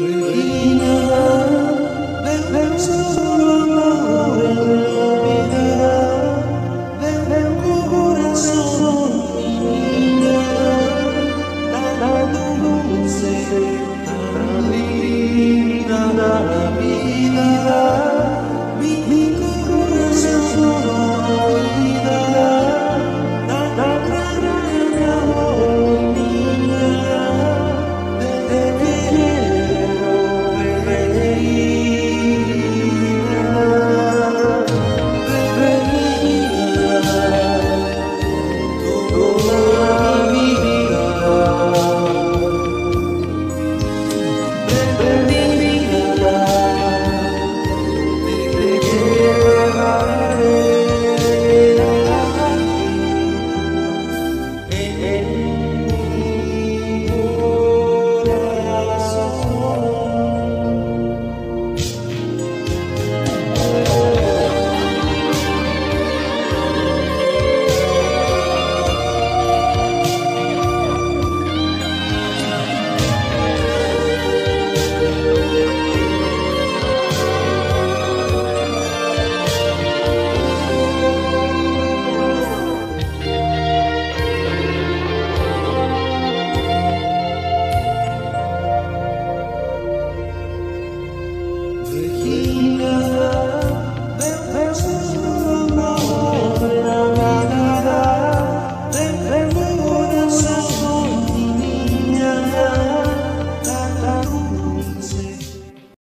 You.